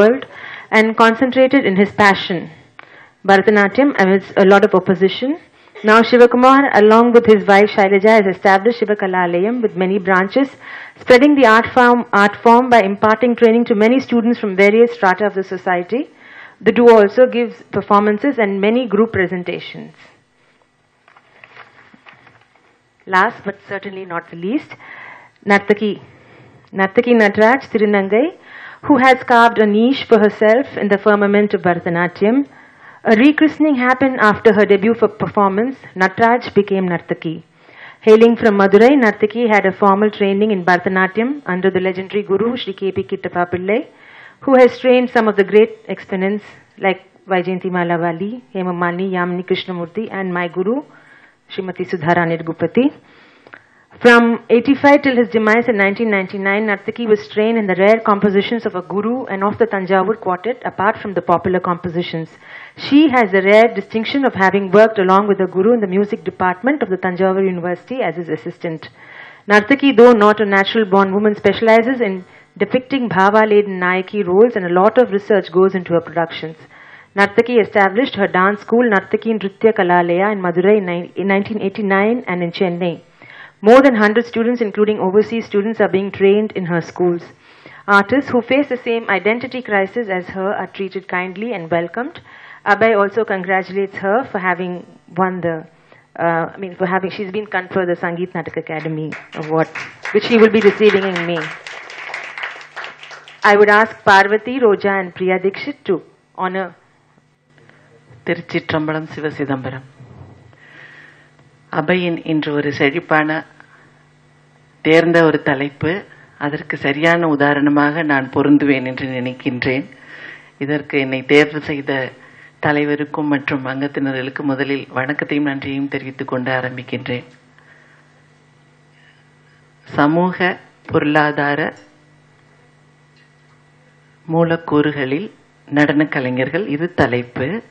world and concentrated in his passion, Bharatanatyam, amidst a lot of opposition. Now Shivakumar, along with his wife Shailaja, has established Shivakalalayam with many branches, spreading the art form, art form by imparting training to many students from various strata of the society. The duo also gives performances and many group presentations. Last but certainly not the least, Nartaki. Nartaki Natraj Tirunangai, who has carved a niche for herself in the firmament of Bharatanatyam. A rechristening happened after her debut for performance. Natraj became Nartaki. Hailing from Madurai, Nartaki had a formal training in Bharatanatyam under the legendary guru Sri K.P. Kittappa who has trained some of the great exponents like Vaijayanti Malavali, Hemamani Yamini Krishnamurti, and my guru, Srimati Sudharani Gupati. From 85 till his demise in 1999, Nartaki was trained in the rare compositions of a guru and of the Tanjavur quartet apart from the popular compositions. She has the rare distinction of having worked along with the guru in the music department of the Tanjavur University as his assistant. Nartaki, though not a natural born woman, specializes in depicting bhava laden Nayaki roles and a lot of research goes into her productions. Nartaki established her dance school Nartaki Nritya Kalalaya in Madurai in 1989 and in Chennai. More than 100 students, including overseas students, are being trained in her schools. Artists who face the same identity crisis as her are treated kindly and welcomed. Abhay also congratulates her for having won the, uh, I mean, for having, she's been conferred the Sangeet Natak Academy Award, which she will be receiving in May. I would ask Parvati, Roja and Priya Dixit to honor Tiruchitrambalam Sivasidambaram. அபையின் இன்று ஒரு செழிப்பான தேர்ந்த ஒரு தலைப்பு. அதற்கு சரியான உதாரணமாக நான் பொருந்துவேன் என்று நினைக்கின்றேன். இதற்கு என்னை தேர்வு செய்த தலைவருக்கும் மற்றும் அங்கத்தினர்களுக்கு முதலில் வணக்கத்தையும் நன்றியையும் தெரிவித்துக் கொண்டு ஆரம்பிக்கின்றேன். சமூக பொருளாதார மூலக்கூறுகளில் நடன கலைஞர்கள் இது தலைப்பு.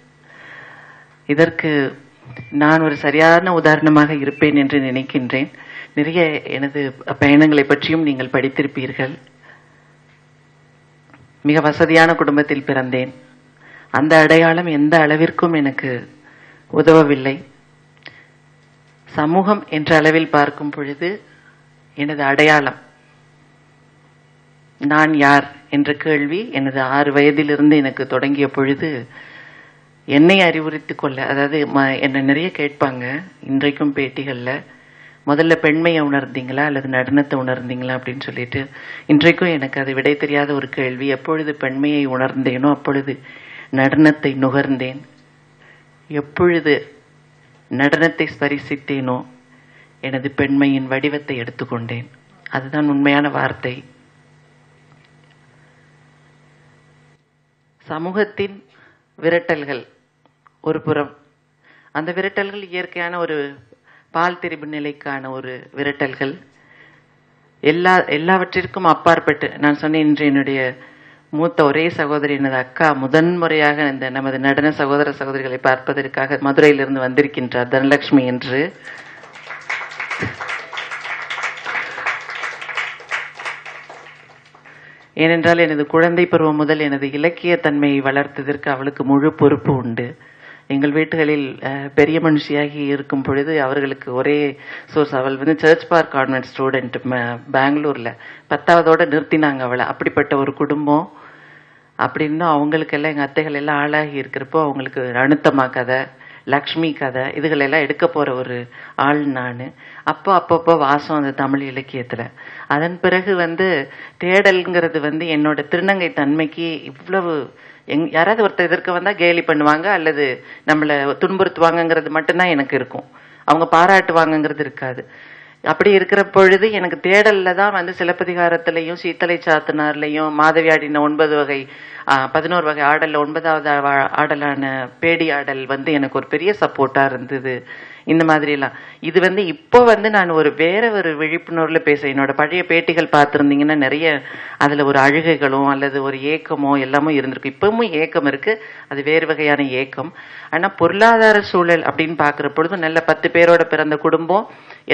இதற்கு நான் ஒரு சரியான உதாரணமாக இருப்பேன் என்று நினைக்கின்றேன். நிறைய எனது பயணங்களை பற்றியும் நீங்கள் படித்திருப்பீர்கள். மிக வசதியான குடும்பத்தில் பிறந்தேன். அந்த அடையாளம் எந்த அளவிற்கும் எனக்கு உதவவில்லை. சமூகம் என்ற அளவில் பார்க்கும் பொழுது எனது அடையாளம். நான் யார் என்ற கேள்வி எனது ஆறு வயதிலிருந்து எனக்கு தொடங்கிய பொழுது என்னை அறிவுறுத்தி கொள்ள அதாவது ம- என்னை நிறைய கேட்பாங்க இன்றைக்கும் பேட்டிகளில். முதல்ல பெண்மையை உணர்ந்தீங்களா அல்லது நடனத்தை உணர்ந்தீங்களா அப்படின்னு சொல்லிட்டு. இன்றைக்கும் எனக்கு அது விடை தெரியாத ஒரு கேள்வி. எப்பொழுது பெண்மையை உணர்ந்தேனோ அப்பொழுது நடனத்தை நுகர்ந்தேன். எப்பொழுது நடனத்தை ஸ்பரிசித்தேனோ எனது பெண்மையின் வடிவத்தை எடுத்துக்கொண்டேன். அதுதான் உண்மையான வார்த்தை. சமூகத்தின் விரட்டல்கள். ஒரு புறம். அந்த விரட்டல்கள் இயற்கையான ஒரு பால் திரிபு நிலைக்கான ஒரு விரட்டல்கள். எல்லா எல்லாவற்றிற்கும் அப்பாற்பட்டு நான் சொன்னேன் இன்று என்னுடைய மூத்த ஒரே சகோதரி எனது அக்கா முதன்முறையாக இந்த நமது நடன சகோதர சகோதரிகளை பார்ப்பதற்காக மதுரையிலிருந்து வந்திருக்கின்றார் தனலட்சுமி என்று. ஏனென்றால் எனது குழந்தை பருவம் முதல் எனது இலக்கிய தன்மையை வளர்த்ததற்கு அவளுக்கு முழு பொறுப்பு உண்டு. எங்கள் வீட்டுகளில் பெரிய மனுஷியாகி இருக்கும் பொழுது அவர்களுக்கு ஒரே சோர்ஸ் அவள் வந்து சர்ச் பார்க் கான்வென்ட் ஸ்டூடெண்ட் பெங்களூர்ல பத்தாவதோட நிறுத்தினாங்க அவளை. அப்படிப்பட்ட ஒரு குடும்பம். அப்படின்னு அவங்களுக்கெல்லாம் எங்கள் அத்தைகள் எல்லாம் ஆளாகி இருக்கிறப்போ அவங்களுக்கு அனுத்தமா கதை லக்ஷ்மி கதை இதுகளெல்லாம் எடுக்க போகிற ஒரு ஆள் நான். அப்போ அப்பப்போ வாசம் அந்த தமிழ் இலக்கியத்தில். அதன் பிறகு வந்து தேடல்ங்கிறது வந்து என்னோட திருநங்கை தன்மைக்கு இவ்வளவு எங் யாராவது ஒருத்தர் எதிர்க்க வந்தால் கேலி பண்ணுவாங்க அல்லது நம்மளை துன்புறுத்துவாங்கங்கிறது மட்டும்தான் எனக்கு இருக்கும். அவங்க பாராட்டுவாங்கங்கிறது இருக்காது. அப்படி இருக்கிற பொழுது எனக்கு தேடல்ல தான் வந்து சிலப்பதிகாரத்திலையும் சீத்தலை சாத்தனார்லையும் மாதவியாடின ஒன்பது வகை பதினோரு வகை ஆடல்ல ஒன்பதாவது ஆடலான பேடி ஆடல் வந்து எனக்கு ஒரு பெரிய சப்போர்ட்டா இருந்தது. இந்த மாதிரிலாம். இது வந்து இப்போ வந்து நான் ஒரு வேற ஒரு விழிப்புணர்வில் பேச என்னோட பழைய பேட்டிகள் பார்த்துருந்தீங்கன்னா நிறைய அதில் ஒரு அழுகைகளும் அல்லது ஒரு ஏக்கமோ எல்லாமும் இருந்திருக்கு இப்பவும் ஏக்கம் இருக்குது அது வேறு வகையான ஏக்கம். ஆனால் பொருளாதார சூழல் அப்படின்னு பார்க்குற பொழுது நல்ல பத்து பேரோட பிறந்த குடும்பம்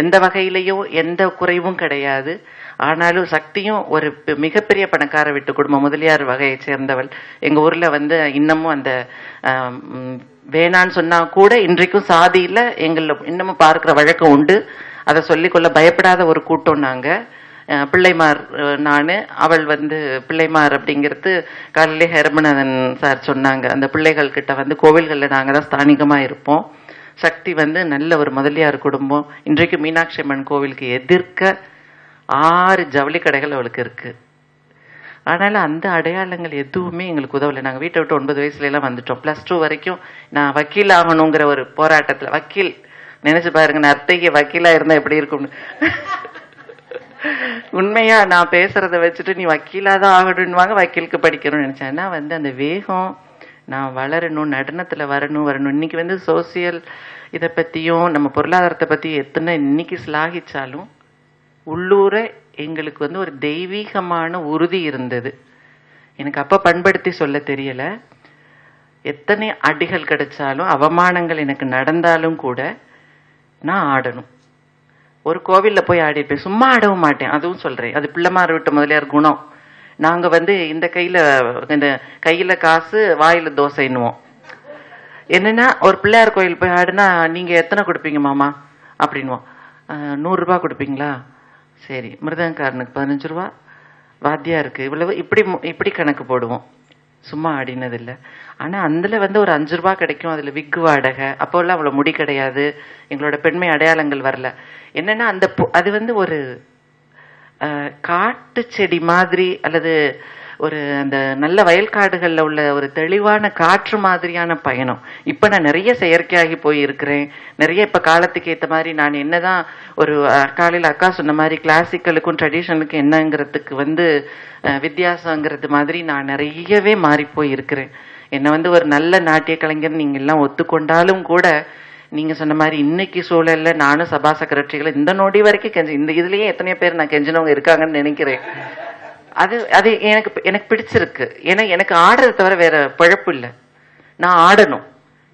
எந்த வகையிலையும் எந்த குறைவும் கிடையாது. ஆனாலும் சக்தியும் ஒரு மிகப்பெரிய பணக்கார வீட்டு குடும்பம் முதலியார் வகையை சேர்ந்தவள். எங்கள் ஊரில் வந்து இன்னமும் அந்த வேணான்னு சொன்னா கூட இன்றைக்கும் சாதியில எங்கள இன்னமும் பார்க்கிற வழக்கம் உண்டு. அதை சொல்லிக்கொள்ள பயப்படாத ஒரு கூட்டம் நாங்க. பிள்ளைமார் நான் நானு அவள் வந்து பிள்ளைமார் அப்படிங்கிறது காலையிலே ஹெரமநாதன் சார் சொன்னாங்க. அந்த பிள்ளைகள் கிட்ட வந்து கோவில்களில் நாங்கள் தான் ஸ்தானிகமா இருப்போம். சக்தி வந்து நல்ல ஒரு முதலியார் குடும்பம். இன்றைக்கு மீனாட்சி அம்மன் கோவிலுக்கு எதிர்க்க ஆறு ஜவுளி கடைகள் அவளுக்கு இருக்குது ஆனாலும் அந்த அடையாளங்கள் எதுவுமே எங்களுக்கு உதவலை. நாங்கள் வீட்டை விட்டு ஒன்பது வயசுலலாம் வந்துட்டோம். ப்ளஸ் டூ வரைக்கும் நான் வக்கீல் ஆகணுங்கிற ஒரு போராட்டத்தில் வக்கீல். நினைச்சு பாருங்க நான் அத்தைக்கு வக்கீலாக இருந்தால் எப்படி இருக்கும்னு. உண்மையா நான் பேசுறத வச்சுட்டு நீ வக்கீலாக தான் ஆகணுன்னுவாங்க வக்கீலுக்கு படிக்கணும்னு நினைச்சேன். வந்து அந்த வேகம் நான் வளரணும் நடனத்தில் வரணும் வரணும். இன்னைக்கு வந்து சோசியல் இதை பற்றியும் நம்ம பொருளாதாரத்தை பற்றி எத்தனை இன்னைக்கு சிலாகிச்சாலும் உள்ளூரை எங்களுக்கு வந்து ஒரு தெய்வீகமான உறுதி இருந்தது. எனக்கு அப்போ பண்படுத்தி சொல்ல தெரியல. எத்தனை அடிகள் கிடைச்சாலும் அவமானங்கள் எனக்கு நடந்தாலும் கூட நான் ஆடணும். ஒரு கோவிலில் போய் ஆடிப்பேன் சும்மா ஆடவும் மாட்டேன். அதுவும் சொல்கிறேன் அது பிள்ளைமார் விட்டு முதலியார் குணம். நாங்கள் வந்து இந்த கையில் இந்த கையில் காசு வாயில் தோசைன்னுவோம். என்னென்னா ஒரு பிள்ளையார் கோயில் போய் ஆடுனா நீங்கள் எத்தனை கொடுப்பீங்க மாமா? அப்படின்வோம் நூறுரூபா கொடுப்பீங்களா? சரி மிருதங்காரனுக்கு பதினஞ்சு ரூபா. வாத்தியாருக்கு இவ்வளவு இப்படி மு- இப்படி கணக்கு போடுவோம். சும்மா ஆடினது ஆனால் அதில் வந்து ஒரு அஞ்சு ரூபா கிடைக்கும். அதில் விக்கு வாடகை. அப்போல்லாம் அவ்வளோ முடி கிடையாது. எங்களோட பெண்மை அடையாளங்கள் வரல. என்னென்னா அந்த பொ- அது வந்து ஒரு காட்டு செடி மாதிரி அல்லது ஒரு அந்த நல்ல வயல்காடுகளில் உள்ள ஒரு தெளிவான காற்று மாதிரியான பயணம். இப்போ நான் நிறைய செயற்கையாகி போய் இருக்கிறேன் நிறைய இப்போ காலத்துக்கு ஏற்ற மாதிரி நான் என்னதான் ஒரு காலையில் அக்கா சொன்ன மாதிரி கிளாசிக்கலுக்கும் ட்ரெடிஷனுக்கும் என்னங்கிறதுக்கு வந்து வித்தியாசங்கிறது மாதிரி நான் நிறையவே மாறி போய் இருக்கிறேன் வந்து ஒரு நல்ல நாட்டிய கலைஞர் நீங்கள் எல்லாம் ஒத்துக்கொண்டாலும் கூட நீங்கள் சொன்ன மாதிரி இன்னைக்கு சூழல்ல நானும் சபா செக்ரட்டரிகளை இந்த நொடி வரைக்கும் கெஞ்சி இந்த இதுலேயே எத்தனையோ பேர் நான் கெஞ்சினவங்க இருக்காங்கன்னு நினைக்கிறேன். அது அது எனக்கு எனக்கு பிடிச்சிருக்கு. ஏன்னா எனக்கு ஆடுறத தவிர வேற பழப்பு இல்லை. நான் ஆடணும்.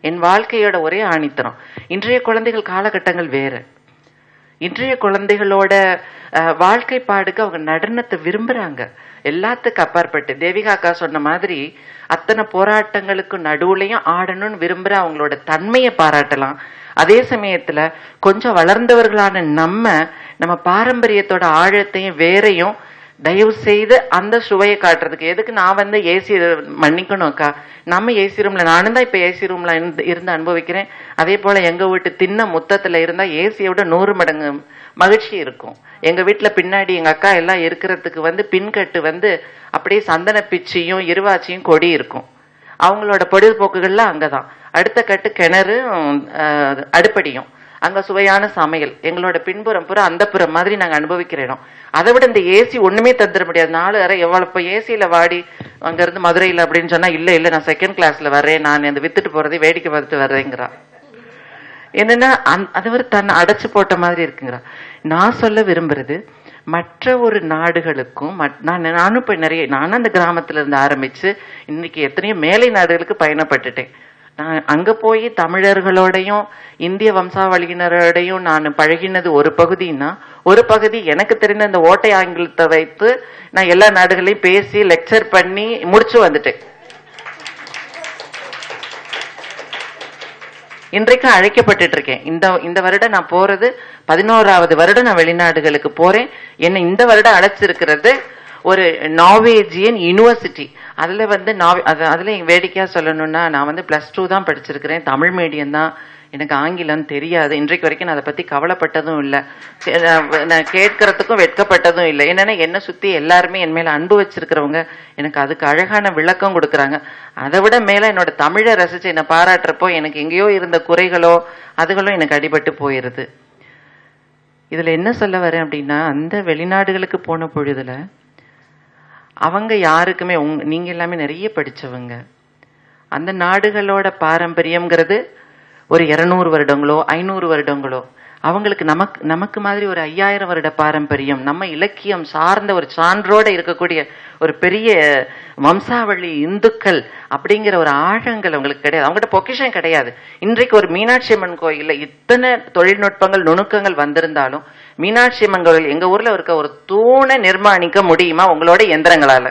என் வாழ்க்கையோட ஒரே ஆணித்தனம் இன்றைய குழந்தைகள் காலகட்டங்கள் வேற. இன்றைய குழந்தைகளோட வாழ்க்கை பாடுக்கு அவங்க நடனத்தை விரும்புறாங்க. எல்லாத்துக்கும் அப்பாற்பட்டு. தேவிகா அக்கா சொன்ன மாதிரி அத்தனை போராட்டங்களுக்கு நடுவுலையும் ஆடணும்னு விரும்புற அவங்களோட தன்மையை பாராட்டலாம். அதே சமயத்துல கொஞ்சம் வளர்ந்தவர்களான நம்ம நம்ம பாரம்பரியத்தோட ஆழத்தையும் வேறையும் தயவு செய்து அந்த சுவையை காட்டுறதுக்கு. எதுக்கு நான் வந்து ஏசி மன்னிக்கணும் அக்கா? நம்ம ஏசி ரூம்ல நானும் தான் இப்ப ஏசி ரூம்ல இருந்து இருந்து அனுபவிக்கிறேன். அதே போல எங்க வீட்டு தின்ன முத்தத்துல இருந்தா ஏசியை விட நூறு மடங்கு மகிழ்ச்சி இருக்கும். எங்க வீட்டுல பின்னாடி எங்க அக்கா எல்லாம் இருக்கிறதுக்கு வந்து பின்கட்டு வந்து அப்படியே சந்தன பிச்சியும் இருவாச்சியும் கொடி இருக்கும். அவங்களோட பொழுதுபோக்குகள்லாம் அங்கதான். அடுத்த கட்டு கிணறு அஹ், அடுப்படியும். அங்க சுவையான சமையல். எங்களோட பின்புறம் புற அந்த புறம் மாதிரி நாங்க அனுபவிக்கிற இடம். அதை விட இந்த ஏசி ஒண்ணுமே தந்துட முடியாது. நாலு அறை எவ்வளவு இப்ப ஏசியில வாடி அங்க இருந்து மதுரையில அப்படின்னு சொன்னா இல்ல இல்ல நான் செகண்ட் கிளாஸ்ல வர்றேன். நான் இந்த வித்துட்டு போறதை வேடிக்கை பார்த்துட்டு வர்றேங்கிறா. என்னன்னா அந்- அது ஒரு தன்னை அடைச்சு போட்ட மாதிரி இருக்குங்கிறா. நான் சொல்ல விரும்புறது மற்ற ஒரு நாடுகளுக்கும் நான் நானும் இப்ப நிறைய நானும் அந்த கிராமத்துல இருந்து ஆரம்பிச்சு இன்னைக்கு எத்தனையோ மேலை நாடுகளுக்கு பயணப்பட்டுட்டேன். அங்க போய் தமிழர்களோடையும் இந்திய வம்சாவளியினரோடையும் நான் பழகினது ஒரு பகுதின்னா ஒரு பகுதி எனக்கு தெரிந்த இந்த ஓட்டை ஆங்கிலத்தை வைத்து நான் எல்லா நாடுகளையும் பேசி லெக்சர் பண்ணி முடிச்சு வந்துட்டேன். இன்றைக்கும் அழைக்கப்பட்டுட்டு இருக்கேன். இந்த இந்த வருடம் நான் போறது பதினோராவது வருடம் நான் வெளிநாடுகளுக்கு போறேன். என்ன இந்த வருடம் அழைச்சிருக்கிறது ஒரு நார்வேஜியன் யூனிவர்சிட்டி அதில் வந்து நான் அது எங்கள் வேடிக்கையாக சொல்லணும்னா நான் வந்து ப்ளஸ் டூ தான் படிச்சிருக்கிறேன். தமிழ் மீடியம் தான். எனக்கு ஆங்கிலம் தெரியாது. இன்றைக்கு வரைக்கும் நான் அதை பற்றி கவலைப்பட்டதும் இல்லை. நான் கேட்கறதுக்கும் வெட்கப்பட்டதும் இல்லை. என்னென்னா என்னை சுற்றி எல்லாருமே என் மேலே அன்பு வச்சிருக்கிறவங்க எனக்கு அதுக்கு அழகான விளக்கம் கொடுக்குறாங்க. அதை விட மேலே என்னோட தமிழை ரசித்து என்னை பாராட்டுறப்போ எனக்கு எங்கேயோ இருந்த குறைகளோ அதுகளும் எனக்கு அடிபட்டு போயிடுது இதில் என்ன சொல்ல வரேன் அப்படின்னா அந்த வெளிநாடுகளுக்கு போன பொழுதில் அவங்க யாருக்குமே உங் நீங்கள் எல்லாமே நிறைய படித்தவங்க அந்த நாடுகளோட பாரம்பரியங்கிறது ஒரு இரநூறு வருடங்களோ ஐநூறு வருடங்களோ அவங்களுக்கு நமக்கு நமக்கு மாதிரி ஒரு ஐயாயிரம் வருட பாரம்பரியம் நம்ம இலக்கியம் சார்ந்த ஒரு சான்றோட இருக்கக்கூடிய ஒரு பெரிய வம்சாவளி இந்துக்கள் அப்படிங்கிற ஒரு ஆழங்கள் அவங்களுக்கு கிடையாது. அவங்ககிட்ட பொக்கிஷம் கிடையாது. இன்றைக்கு ஒரு மீனாட்சி அம்மன் கோயில்ல இத்தனை தொழில்நுட்பங்கள் நுணுக்கங்கள் வந்திருந்தாலும் மீனாட்சி அம்மன் கோயில் எங்க ஊர்ல இருக்க ஒரு தூணை நிர்மாணிக்க முடியுமா உங்களோட எந்திரங்களால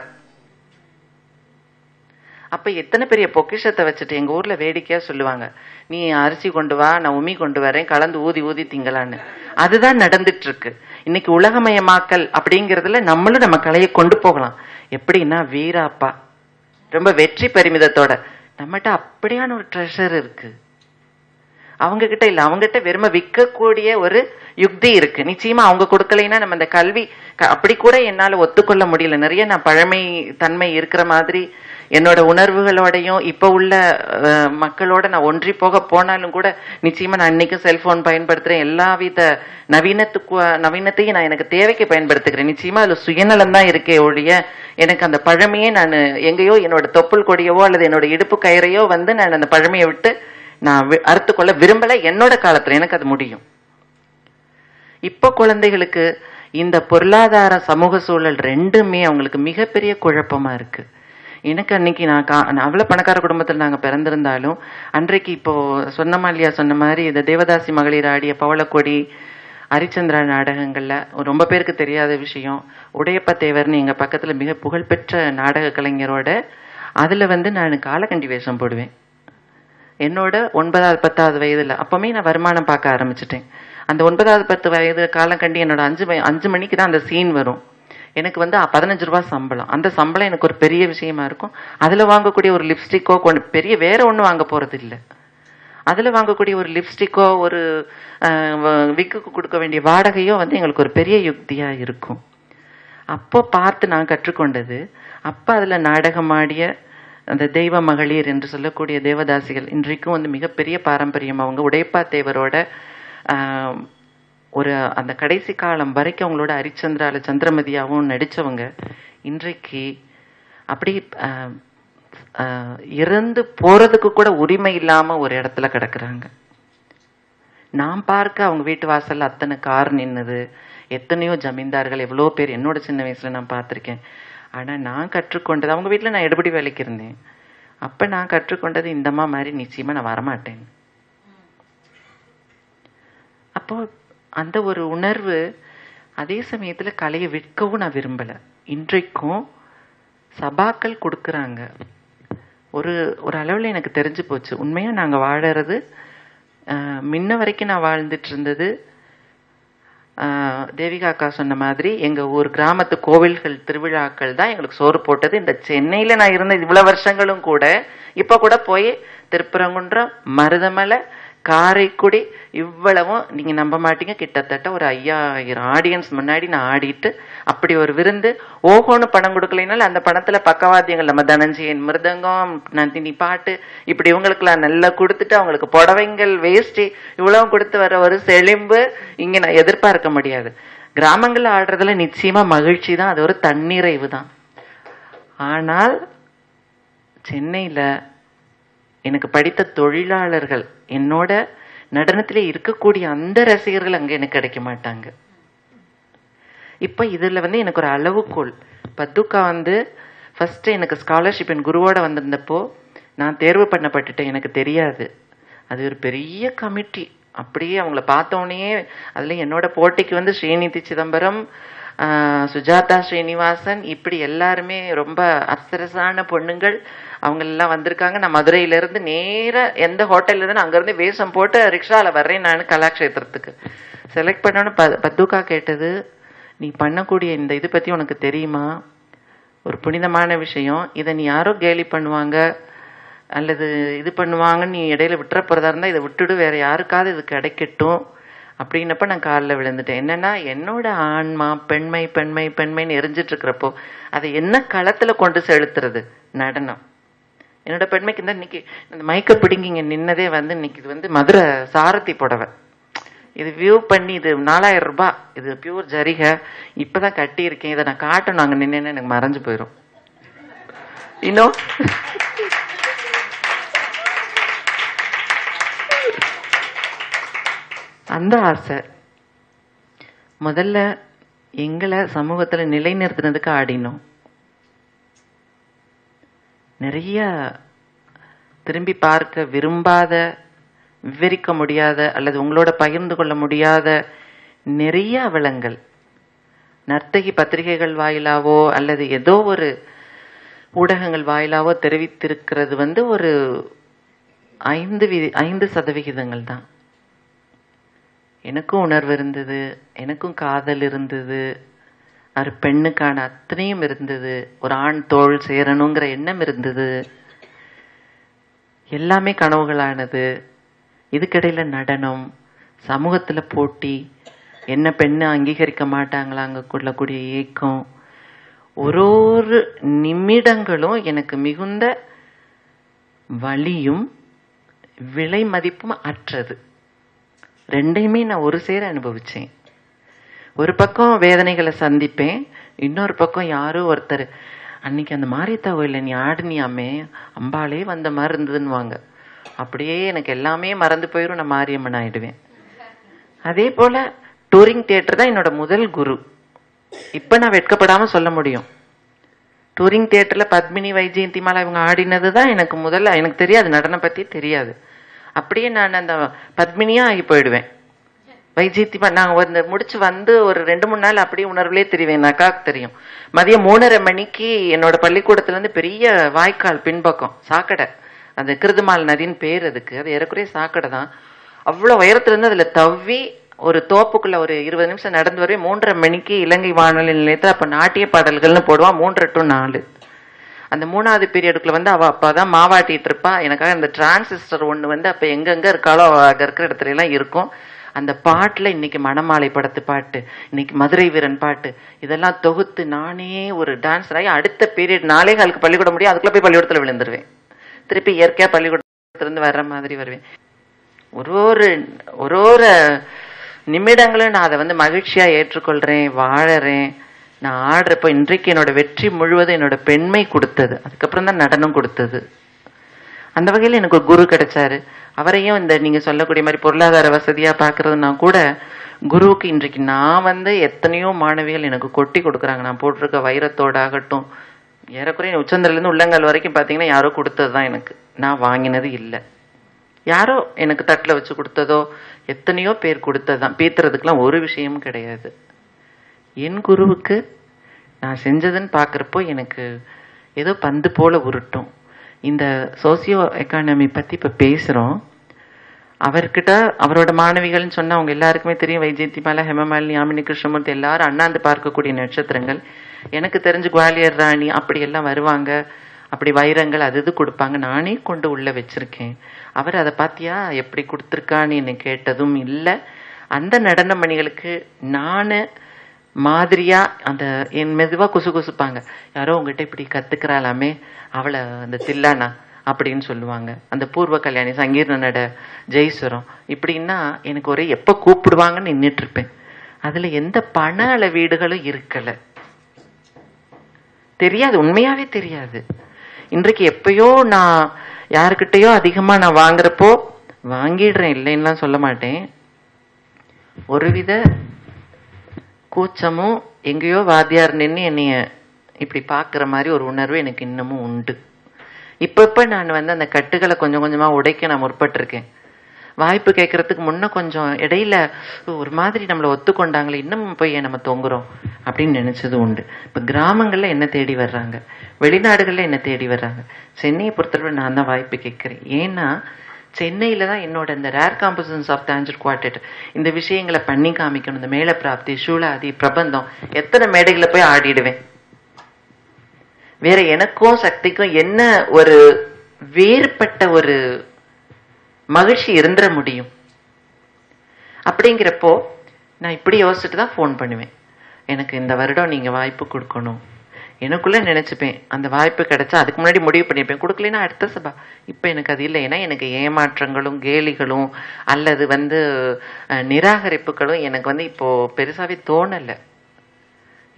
அப்போ எத்தனை பெரிய பொக்கிஷத்தை வச்சுட்டு எங்கள் ஊரில் வேடிக்கையாக சொல்லுவாங்க. நீ அரிசி கொண்டு வா நான் உமி கொண்டு வரேன் கலந்து ஊதி ஊதி திங்கலான்னு அதுதான் நடந்துட்டுருக்கு. இன்னைக்கு உலகமயமாக்கல் அப்படிங்கறதுல நம்மளும் நம்ம கலையை கொண்டு போகலாம். எப்படின்னா வீராப்பா. ரொம்ப வெற்றி பெருமிதத்தோட. நம்மகிட்ட அப்படியான ஒரு ட்ரெஷர் இருக்குது அவங்க கிட்ட இல்ல அவங்க கிட்ட வெறும விற்கக்கூடிய ஒரு யுக்தி இருக்கு. நிச்சயமா அவங்க கொடுக்கலைன்னா நம்ம இந்த கல்வி க- அப்படி கூட என்னால ஒத்துக்கொள்ள முடியல. நிறைய நான் பழமை தன்மை இருக்கிற மாதிரி என்னோட உணர்வுகளோடையும் இப்ப உள்ள மக்களோட நான் ஒன்றி போக போனாலும் கூட நிச்சயமா நான் இன்னைக்கும் செல்போன் பயன்படுத்துறேன். எல்லாவித நவீனத்துக்கு நவீனத்தையும் நான் எனக்கு தேவைக்கு பயன்படுத்துகிறேன். நிச்சயமா அதுல சுயநலம் தான் இருக்கே ஒழிய எனக்கு அந்த பழமையே நான் எங்கேயோ என்னோட தொப்புள் கொடியவோ அல்லது என்னோட இடுப்பு கயிறையோ வந்து நான் அந்த பழமையை விட்டு நான் வி- அறுத்து கொள்ள விரும்பல என்னோட காலத்துல எனக்கு அது முடியும். இப்ப குழந்தைகளுக்கு இந்த பொருளாதார சமூக சூழல் ரெண்டுமே அவங்களுக்கு மிகப்பெரிய குழப்பமா இருக்கு. எனக்கு அன்னைக்கு நான் கா நான் அவ்வளவு பணக்கார குடும்பத்தில் நாங்கள் பிறந்திருந்தாலும் அன்றைக்கு இப்போ சொன்னமா இல்லையா சொன்ன மாதிரி இந்த தேவதாசி மகளிர் ஆடிய பவளக்கொடி ஹரிச்சந்திரா நாடகங்களில் ரொம்ப பேருக்கு தெரியாத விஷயம் உடையப்ப தேவர்னு எங்கள் பக்கத்தில் மிக புகழ்பெற்ற நாடக கலைஞரோட அதில் வந்து நான் காலக்கண்டி வேஷம் போடுவேன். என்னோட ஒன்பதாவது பத்தாவது வயதுல அப்பவுமே நான் வருமானம் பார்க்க ஆரம்பிச்சிட்டேன். அந்த ஒன்பதாவது பத்து வயது காலம் கண்டி என்னோட அஞ்சு அஞ்சு மணிக்கு தான் அந்த சீன் வரும். எனக்கு வந்து பதினஞ்சு ரூபா சம்பளம். அந்த சம்பளம் எனக்கு ஒரு பெரிய விஷயமா இருக்கும். அதுல வாங்கக்கூடிய ஒரு லிப்ஸ்டிக்கோ கொண்டு பெரிய வேற ஒன்றும் வாங்க போறது இல்லை அதுல வாங்கக்கூடிய ஒரு லிப்ஸ்டிக்கோ ஒரு விக்குக்கு கொடுக்க வேண்டிய வாடகையோ வந்து எங்களுக்கு ஒரு பெரிய யுக்தியா இருக்கும். அப்போ பார்த்து நான் கற்றுக்கொண்டது அப்போ அதில் நாடகமாடிய அந்த தெய்வ மகளிர் என்று சொல்லக்கூடிய தேவதாசிகள் இன்றைக்கும் வந்து மிகப்பெரிய பாரம்பரியம். அவங்க உடைப்பா தேவரோட ஒரு அந்த கடைசி காலம் வரைக்கும் அவங்களோட ஹரிச்சந்திரால சந்திரமதியாகவும் நடித்தவங்க இன்றைக்கு அப்படி இறந்து போகிறதுக்கு கூட உரிமை இல்லாமல் ஒரு இடத்துல கிடக்குறாங்க. நான் பார்க்க அவங்க வீட்டு வாசலில் அத்தனை கார் நின்னுது. எத்தனையோ ஜமீன்தார்கள் எவ்வளோ பேர் என்னோட சின்ன வயசில் நான் பார்த்துருக்கேன். ஆனால் நான் கற்றுக்கொண்டது அவங்க வீட்டில் நான் எடுபடி வேலைக்கு இருந்தேன். அப்போ நான் கற்றுக்கொண்டது இந்தம்மா மாதிரி நிச்சயமாக நான் வரமாட்டேன். அப்போ அந்த ஒரு உணர்வு அதே சமயத்தில் கலையை விற்கவும் நான் விரும்பலை. இன்றைக்கும் சபாக்கள் கொடுக்குறாங்க. ஒரு ஒரு அளவில் எனக்கு தெரிஞ்சு போச்சு. உண்மையாக நாங்கள் வாழறது முன்ன வரைக்கும் நான் வாழ்ந்துட்டு இருந்தது தேவிகாக்கா சொன்ன மாதிரி எங்க ஊர் கிராமத்து கோவில்கள் திருவிழாக்கள் தான் எங்களுக்கு சோறு போட்டது. இந்த சென்னையில நான் இருந்த இவ்வளவு வருஷங்களும் கூட இப்ப கூட போய் திருப்பரங்குன்றம் மருதமலை காரைக்குடி இவ்வளவும் நீங்கள் நம்ப மாட்டீங்க. கிட்டத்தட்ட ஒரு ஐயாயிரம் ஆடியன்ஸ் முன்னாடி நான் ஆடிட்டு அப்படி ஒரு விருந்து ஓஹோன்னு பணம் கொடுக்கலைனாலும் அந்த பணத்தில் பக்கவாத்தியங்கள் நம்ம தனஞ்சயன் மிருதங்கம் நந்தினி பாட்டு இப்படி இவங்களுக்குலாம் நல்லா கொடுத்துட்டு அவங்களுக்கு புடவைங்கள் வேஷ்டி இவ்வளவு கொடுத்து வர ஒரு செழிம்பு இங்கே நான் எதிர்பார்க்க முடியாது. கிராமங்களில் ஆடுறதுல நிச்சயமாக மகிழ்ச்சி தான். அது ஒரு தன்னிறைவு தான். ஆனால் சென்னையில் எனக்கு படித்த தொழிலாளர்கள் என்னோட நடனத்திலே இருக்கக்கூடிய அந்த ரசிகர்கள் அங்கே எனக்கு கிடைக்க மாட்டாங்க. இப்போ இதில் வந்து எனக்கு ஒரு அளவுகோல். பத்துக்கா வந்து ஃபஸ்ட்டு எனக்கு ஸ்காலர்ஷிப் என் குருவோட வந்திருந்தப்போ நான் தேர்வு பண்ணப்பட்டுட்டேன் எனக்கு தெரியாது. அது ஒரு பெரிய கமிட்டி அப்படியே அவங்கள பார்த்தோன்னே அதில் என்னோட போட்டிக்கு வந்து ஸ்ரீநிதி சிதம்பரம் சுஜாதா ஸ்ரீனிவாசன் இப்படி எல்லாருமே ரொம்ப அப்சரசான பொண்ணுங்கள் அவங்களெல்லாம் வந்திருக்காங்க. நான் மதுரையிலேருந்து நேராக எந்த ஹோட்டல்லேருந்து இருந்து அங்கேருந்து வேஷம் போட்டு ரிக்ஷாவில் வர்றேன் நான் கலாக்ஷேத்திரத்துக்கு செலக்ட் பண்ணோன்னு ப பத்துக்கா கேட்டது நீ பண்ணக்கூடிய இந்த இது பற்றி உனக்கு தெரியுமா? ஒரு புனிதமான விஷயம். இதை நீ யாரோ கேலி பண்ணுவாங்க அல்லது இது பண்ணுவாங்கன்னு நீ இடையில விட்டுற போகிறதா இருந்தால் இதை விட்டுடு வேற யாருக்காவது இது கிடைக்கட்டும். அப்படின்னப்ப நான் காலில் விழுந்துட்டேன். என்னன்னா என்னோட ஆன்மா பெண்மை பெண்மை பெண்மைன்னு எரிஞ்சிட்ருக்கிறப்போ அதை என்ன களத்தில் கொண்டு செலுத்துறது? நடனம். என்னோட பெண்மைக்கு இந்த இன்னைக்கு இந்த மயக்க பிடிங்கிங்க நின்னதே வந்து இன்னைக்கு இது வந்து மதுரை சாரதி புடவை. இது வியூ பண்ணி இது நாலாயிரம் ரூபாய். இது பியூர் ஜரிகை. இப்பதான் கட்டி இருக்கேன் இதை நான் காட்டணும். அங்க நின்னேன்னு எனக்கு மறைஞ்சு போயிடும் இன்னும் அந்த ஆசை. முதல்ல எங்களை சமூகத்துல நிலைநிறுத்தினதுக்கு ஆடினோம். நிறைய திரும்பி பார்க்க விரும்பாத விவரிக்க முடியாத அல்லது உங்களோட பகிர்ந்து கொள்ள முடியாத நிறைய அவலங்கள். நர்த்தகி பத்திரிகைகள் வாயிலாவோ அல்லது ஏதோ ஒரு ஊடகங்கள் வாயிலாவோ தெரிவித்திருக்கிறது வந்து ஒரு ஐந்து வி ஐந்து சதவிகிதங்கள் தான். எனக்கும் உணர்வு இருந்தது எனக்கும் காதல் இருந்தது ஒரு பெண்ணுக்கான அத்தனையும் இருந்தது. ஒரு ஆண் தோள் சேரணுங்கிற எண்ணம் இருந்தது. எல்லாமே கனவுகளானது. இதுக்கிடையில் நடனம் சமூகத்தில் போட்டி என்ன பெண்ணை அங்கீகரிக்க மாட்டாங்களா அங்கே கொள்ளக்கூடிய ஏக்கம். ஒரு ஒரு நிமிடங்களும் எனக்கு மிகுந்த வலியும் விலை மதிப்பும் அற்றது. ரெண்டையுமே நான் ஒரு சேர அனுபவிச்சேன். ஒரு பக்கம் வேதனைகளை சந்திப்பேன் இன்னொரு பக்கம் யாரோ ஒருத்தர் அன்னைக்கு அந்த மாரியத்தா கோயில்ல நீ ஆடினியாமே அம்பாலே வந்த மாதிரி இருந்ததுன்னுவாங்க. அப்படியே எனக்கு எல்லாமே மறந்து போயிடும் நான் மாரியம்மன் ஆயிடுவேன். அதே போல டூரிங் தியேட்டர் தான் என்னோட முதல் குரு. இப்ப நான் வெட்கப்படாம சொல்ல முடியும். டூரிங் தியேட்டர்ல பத்மினி வைஜெயந்தி மாலா இவங்க ஆடினது தான் எனக்கு முதல்ல எனக்கு தெரியாது நடனம் பத்தி தெரியாது. அப்படியே நான் அந்த பத்மினியா ஆகி போயிடுவேன். வைஜெயந்தி மா- நான் வந்து முடிச்சு வந்து ஒரு ரெண்டு மூணு நாள் அப்படியே உணர்வுலேயே தெரிவேன் என் அக்காவுக்கு தெரியும். மதியம் மூணரை மணிக்கு என்னோட பள்ளிக்கூடத்துல இருந்து பெரிய வாய்க்கால் பின்பக்கம் சாக்கடை. அந்த கிருதுமால் நதின்னு பேர் அதுக்கு. அது ஏறக்குறைய சாக்கடை தான். அவ்வளோ உயரத்துலேருந்து அதில் தவ்வி ஒரு தோப்புக்குள்ள ஒரு இருபது நிமிஷம் நடந்து வரவே மூன்றரை மணிக்கு இலங்கை வானொலி நிலையத்தில் அப்போ நாட்டிய பாடல்கள்னு போடுவான் மூன்றரை டு நாலு. அந்த மூணாவது பீரியடுக்குள்ள வந்து அவள் அப்போ தான் மாவாட்டிட்டு இருப்பா. எனக்காக அந்த டிரான்சிஸ்டர் ஒன்று வந்து அப்போ எங்கெங்கே இருக்காளோ அங்கே இருக்கிற இடத்துல எல்லாம் இருக்கும். அந்த பாட்டுல இன்னைக்கு மணமாலை படத்து பாட்டு இன்னைக்கு மதுரை வீரன் பாட்டு இதெல்லாம் தொகுத்து நானே ஒரு டான்ஸ் ஆகி அடுத்த பீரியட் நாளே காலுக்கு பள்ளிக்கூடம் முடியும் அதுக்குள்ள போய் பள்ளிக்கூடத்துல விழுந்துருவேன். திருப்பி இயற்கையா பள்ளிக்கூடத்துலேருந்து வர்ற மாதிரி வருவேன். ஒரு ஒரு ஒரு ஒரு நிமிடங்களும் நான் அதை வந்து மகிழ்ச்சியா ஏற்றுக்கொள்றேன் வாழறேன். நான் ஆடுறப்போ இன்றைக்கு என்னோட வெற்றி முழுவதும் என்னோட பெண்மை கொடுத்தது. அதுக்கப்புறம் தான் நடனம் கொடுத்தது. அந்த வகையில் எனக்கு ஒரு குரு கிடைச்சாரு. அவரையும் இந்த நீங்க சொல்லக்கூடிய மாதிரி பொருளாதார வசதியா பாக்குறதுனா கூட குருவுக்கு இன்றைக்கு நான் வந்து எத்தனையோ மாணவிகள் எனக்கு கொட்டி கொடுக்குறாங்க. நான் போட்டிருக்க வைரத்தோட ஆகட்டும் ஏறக்குறைய உச்சந்திரில இருந்து உள்ளங்கால் வரைக்கும் பார்த்தீங்கன்னா யாரோ கொடுத்தது தான் எனக்கு. நான் வாங்கினது இல்லை. யாரோ எனக்கு தட்டில் வச்சு கொடுத்ததோ எத்தனையோ பேர் கொடுத்தது தான் பீத்துறதுக்கெல்லாம் ஒரு விஷயமும் கிடையாது. என் குருவுக்கு நான் செஞ்சதுன்னு பார்க்குறப்போ எனக்கு ஏதோ பந்து போல உருட்டும். இந்த சோசியோ எக்கானமி பற்றி இப்போ பேசுகிறோம் அவர்கிட்ட அவரோட மாணவிகள்னு சொன்னா அவங்க எல்லாருக்குமே தெரியும் வைஜெயந்தி மாலா ஹெமமாலினி யாமினி கிருஷ்ணமூர்த்தி எல்லாரும் அண்ணாந்து பார்க்கக்கூடிய நட்சத்திரங்கள். எனக்கு தெரிஞ்சு குவாலியர் ராணி அப்படி எல்லாம் வருவாங்க. அப்படி வைரங்கள் அது இது கொடுப்பாங்க. நானே கொண்டு உள்ள வச்சிருக்கேன். அவர் அதை பார்த்தியா எப்படி கொடுத்துருக்கான்னு என்னை கேட்டதும் இல்லை. அந்த நடன மணிகளுக்கு நான் மாதிரியா அந்த என் மெதுவாக குசு குசுப்பாங்க யாரோ உங்ககிட்ட இப்படி கத்துக்கிறாளாமே அவளை அந்த தில்லானா அப்படின்னு சொல்லுவாங்க. அந்த பூர்வ கல்யாணி சங்கீர்ணனோட ஜெய்சுரம். ஜெய்ஸ்வரம் இப்படின்னா எனக்கு ஒரே எப்போ கூப்பிடுவாங்கன்னு நின்றுட்டுருப்பேன் அதில் எந்த பண அளவீடுகளும் இருக்கலை. தெரியாது உண்மையாகவே தெரியாது. இன்றைக்கு எப்பயோ நான் யாருக்கிட்டேயோ அதிகமாக நான் வாங்குறப்போ வாங்கிடுறேன் இல்லைன்னுலாம் சொல்ல மாட்டேன். ஒருவித கூச்சமும் எங்கேயோ வாத்தியார் நின்று என்னைய இப்படி பார்க்குற மாதிரி ஒரு உணர்வு எனக்கு இன்னமும் உண்டு. இப்ப இப்ப நான் வந்து அந்த கட்டுகளை கொஞ்சம் கொஞ்சமா உடைக்க நான் முற்பட்டிருக்கேன். வாய்ப்பு கேட்கறதுக்கு முன்ன கொஞ்சம் இடையில ஒரு மாதிரி நம்மளை ஒத்துக்கொண்டாங்களே இன்னும் போய் நம்ம தொங்குறோம்? அப்படின்னு நினைச்சது உண்டு. இப்ப கிராமங்கள்ல என்ன தேடி வர்றாங்க? வெளிநாடுகள்ல என்ன தேடி வர்றாங்க? சென்னையை பொறுத்தளவு நான் தான் வாய்ப்பு கேட்கிறேன். ஏன்னா சென்னையில தான் என்னோட இந்த rare compositions of Tanjore quartet இந்த விஷயங்களை பண்ணி காமிக்கணும். இந்த மேல பிராப்தி சூழாதி பிரபந்தம் எத்தனை மேடைகளை போய் ஆடிடுவேன்? வேற எனக்கும் சக்திக்கும் என்ன ஒரு வேறுபட்ட ஒரு மகிழ்ச்சி இருந்துட முடியும்? அப்படிங்கிறப்போ நான் இப்படி யோசிச்சுட்டு தான் ஃபோன் பண்ணுவேன். எனக்கு இந்த வருடம் நீங்கள் வாய்ப்பு கொடுக்கணும். எனக்குள்ளே நினச்சிப்பேன் அந்த வாய்ப்பு கிடைச்சா அதுக்கு முன்னாடி முடிவு பண்ணிப்பேன் கொடுக்கலன்னா அடுத்த சபா. இப்போ எனக்கு அது இல்லை. ஏன்னா எனக்கு ஏமாற்றங்களும் கேலிகளும் அல்லது வந்து நிராகரிப்புகளும் எனக்கு வந்து இப்போது பெருசாகவே தோணல.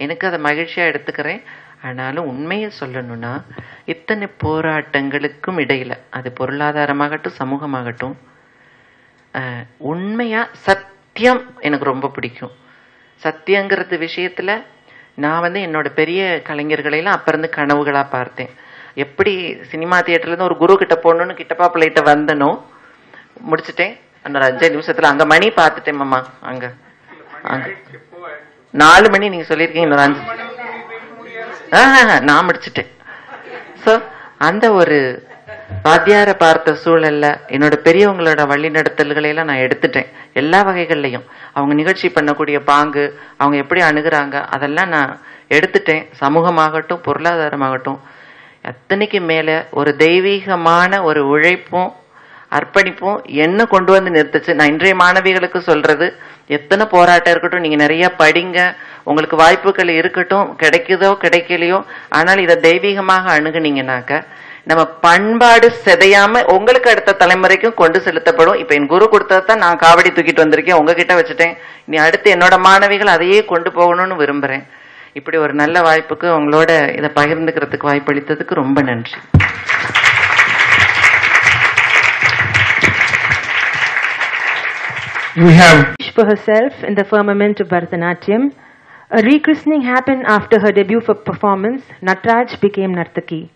எனக்கு அதை மகிழ்ச்சியாக எடுத்துக்கிறேன். ஆனாலும் உண்மையை சொல்லணும்னா இத்தனை போராட்டங்களுக்கும் இடையில் அது பொருளாதாரமாகட்டும் சமூகமாகட்டும் உண்மையாக சத்தியம் எனக்கு ரொம்ப பிடிக்கும். சத்தியங்கிறது விஷயத்தில் நான் வந்து என்னோட பெரிய கலைஞர்களையெல்லாம் எல்லாம் கனவுகளாக பார்த்தேன். எப்படி சினிமா தியேட்டர்லேருந்து ஒரு குரு கிட்ட போகணுன்னு கிட்டப்பா பிள்ளைகிட்ட வந்தனோ முடிச்சிட்டேன். அந்த அஞ்சு நிமிஷத்தில் அங்கே மணி பார்த்துட்டேன் மாமா அங்கே. அங்கே. நாலு மணி நீங்கள் சொல்லியிருக்கீங்க இன்னொரு அஞ்சு. நான் முடிச்சிட்டேன். சோ அந்த ஒரு வாத்தியார பார்த்த சூழல்ல என்னோட பெரியவங்களோட வழிநடத்தல்களையெல்லாம் நான் எடுத்துட்டேன். எல்லா வகைகள்லையும். அவங்க நிகழ்ச்சி பண்ணக்கூடிய பாங்கு அவங்க எப்படி அணுகிறாங்க அதெல்லாம் நான் எடுத்துட்டேன். சமூகமாகட்டும் பொருளாதாரமாகட்டும். அத்தனைக்கு மேல ஒரு தெய்வீகமான ஒரு உழைப்பும் அர்ப்பணிப்போம். என்ன கொண்டு வந்து நிறுத்துச்சு? நான் இன்றைய மாணவிகளுக்கு சொல்றது எத்தனை போராட்டம் இருக்கட்டும் நீங்க நிறைய படிங்க. உங்களுக்கு வாய்ப்புகள் இருக்கட்டும் கிடைக்குதோ கிடைக்கலையோ ஆனால் இதை தெய்வீகமாக அணுகுனீங்கனாக்க நம்ம பண்பாடு செதையாம உங்களுக்கு அடுத்த தலைமுறைக்கும் கொண்டு செலுத்தப்படும். இப்ப என் குரு கொடுத்ததான் நான் காவடி தூக்கிட்டு வந்திருக்கேன். உங்ககிட்ட வச்சுட்டேன். நீ அடுத்து என்னோட மாணவிகள் அதையே கொண்டு போகணும்னு விரும்புறேன். இப்படி ஒரு நல்ல வாய்ப்புக்கு உங்களோட இதை பகிர்ந்துக்கிறதுக்கு வாய்ப்பளித்ததுக்கு ரொம்ப நன்றி. We have for herself in the firmament of Bharatanatyam. A rechristening happened after her debut for performance. Natraj became Nartaki.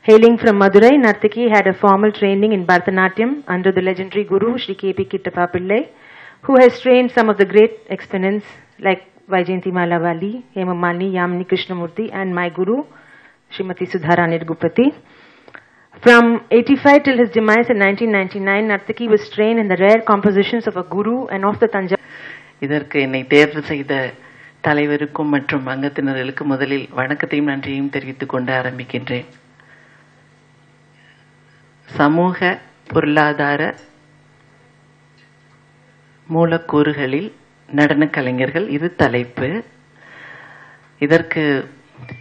Hailing from Madurai, Nartaki had a formal training in Bharatanatyam under the legendary guru Sri K.P. Kittappa Pillai, who has trained some of the great exponents like Vaijayanti Malavali, Hemamani, Yamini Krishnamurti, and my guru, Srimati Sudhara Nirgupati. From 85 till his demise in 1999, Nartaki was trained in the rare compositions of a guru and of the Tanja. இதற்கு என்னை தேர்வு செய்த தலைவருக்கும் மற்றும் அங்கத்தினர்களுக்கு முதலில் வணக்கத்தையும் நன்றியையும் தெரிவித்துக் கொண்டு ஆரம்பிக்கின்றேன். சமூக பொருளாதார மூலக்கூறுகளில் நடன கலைஞர்கள் இது தலைப்பு. இதற்கு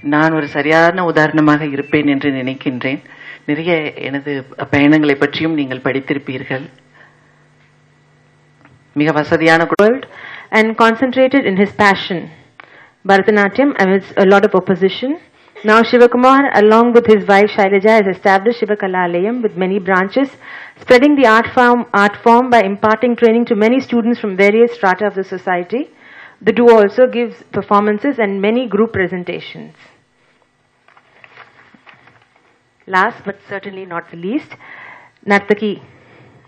நான் ஒரு சரியான உதாரணமாக இருப்பேன் என்று நினைக்கின்றேன். நிறைய எனது பயணங்களை பற்றியும் நீங்கள் படித்திருப்பீர்கள் மிக வசதியான கு- world and concentrated in his passion. Bharatanatyam amidst a lot of opposition. Now Shivakumar, along with his wife Shailaja, has established Shivakalalayam with many branches, spreading the art form, art form by imparting training to many students from various strata of the society. The duo also gives performances and many group presentations. last but certainly not the least, Nattaki,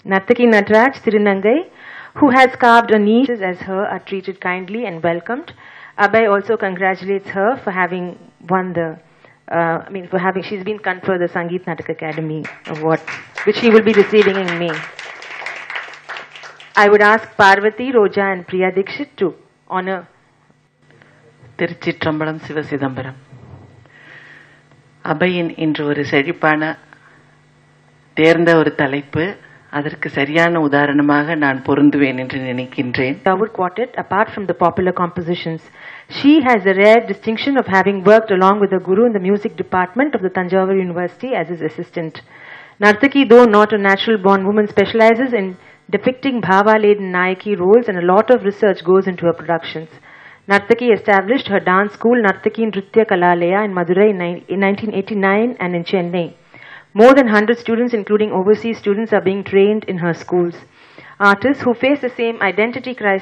Nattaki Nataraj Sirinangai, who has carved a niche as her, are treated kindly and welcomed. Abhay also congratulates her for having won the, uh, I mean, for having, she's been conferred the Sangeet Natak Academy Award, which she will be receiving in May. I would ask Parvati, Roja and Priya to honor Tiruchitrambalam Sivasidambaram. அபையின் இன்று ஒரு செழிப்பான தேர்ந்த ஒரு தலைப்பு அதற்கு சரியான உதாரணமாக நான் பொருந்துவேன் என்று நினைக்கின்றேன் Dawood Quartet, apart from the popular compositions, she has the rare distinction of having worked along with the Guru in the music department of the Tanjavur University as his assistant. Nartaki, though not a natural born woman, specializes in depicting bhava laden Nayaki roles, and a lot of research goes into her productions. Nartaki established her dance school Nartaki Nritya Kalalaya in Madurai in in 1989 and in Chennai. More than 100 students, including overseas students, are being trained in her schools. Artists who face the same identity crisis